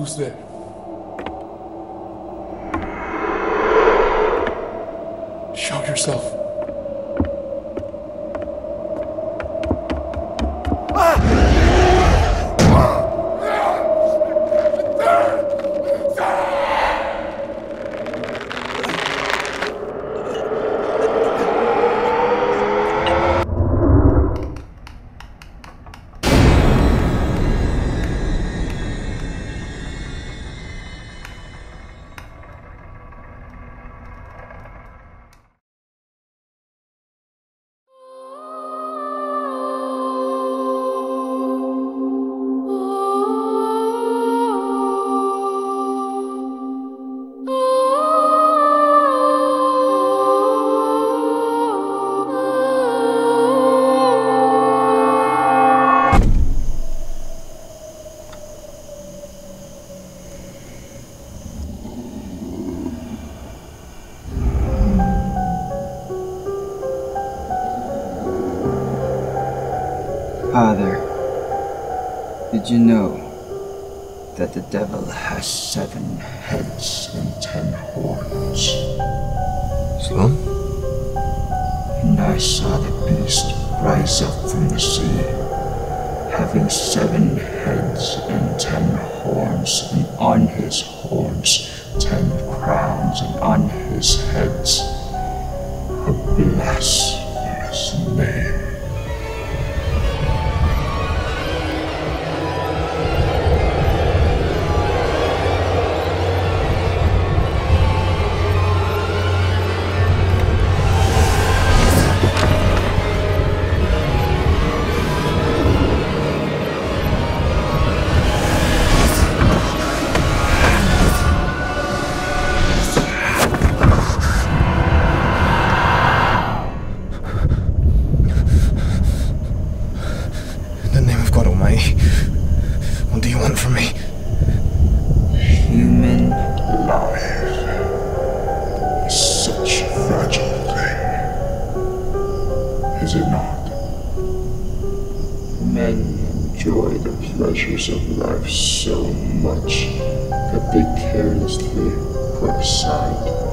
Who's there? Show yourself. Father, did you know that the devil has seven heads and ten horns? So? And I saw the beast rise up from the sea, having seven heads and ten horns, and on his horns ten crowns, and on his heads a blasphemous me? Human Life is such a fragile thing, is it not? Men enjoy the pleasures of life so much that they carelessly put aside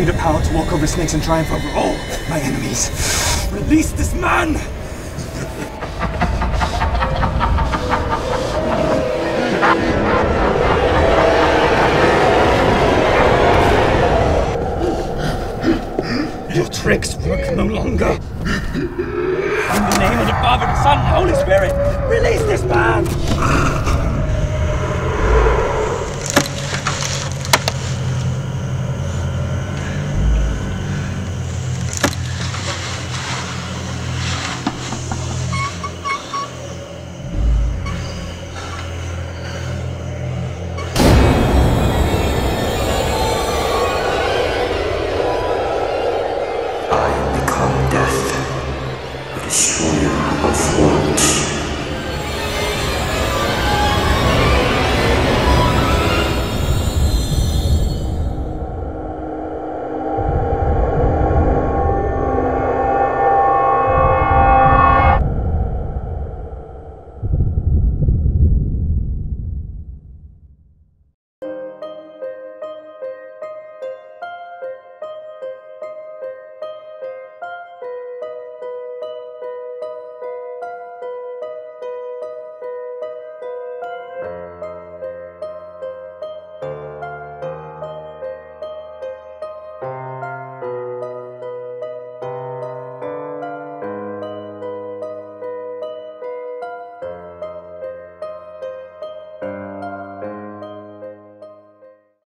me the power to walk over snakes and triumph over all my enemies. Release this man! Your tricks work no longer. In the name of the Father, the Son, and the Holy Spirit, destroy